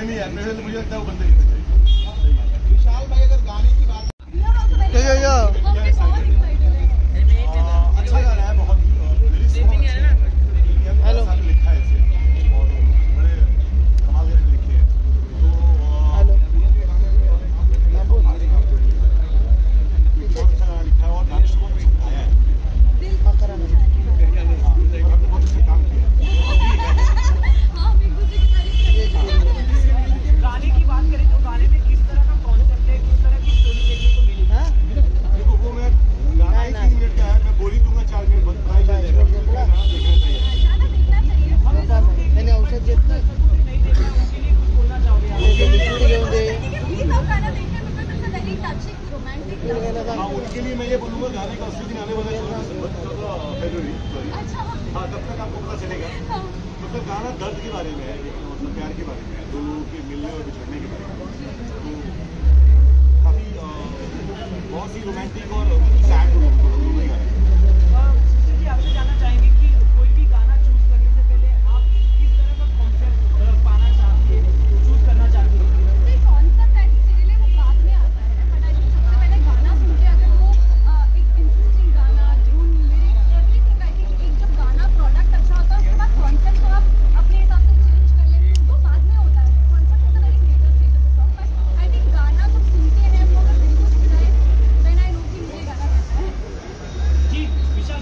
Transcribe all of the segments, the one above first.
नहीं नहीं तो मुझे लगता है वो बंदे हाँ, उनके लिए मैं ये बोलूँगा, गाने का उसी दिन आने वाला है फेब्रवरी हाँ। तब तक आपको पता चलेगा। मतलब गाना दर्द के बारे में है मतलब प्यार के बारे में है दो तो, लोगों के मिलने और बिछड़ने के बारे में काफ़ी बहुत ही रोमांटिक और सैड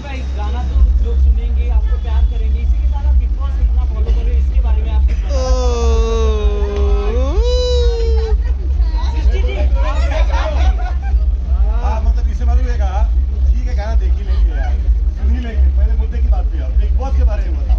का एक गाना तो लोग सुनेंगे, आपको प्यार करेंगे। इसी के साथ आप बिग बॉस इतना फॉलो कर रहे हो इसके बारे में आप हाँ, मतलब इससे मालूम है ठीक है, गाना देख ही लेंगे यार, सुन ही लेंगे, पहले मुद्दे की बात भी आओ बिग बॉस के बारे में बताओ।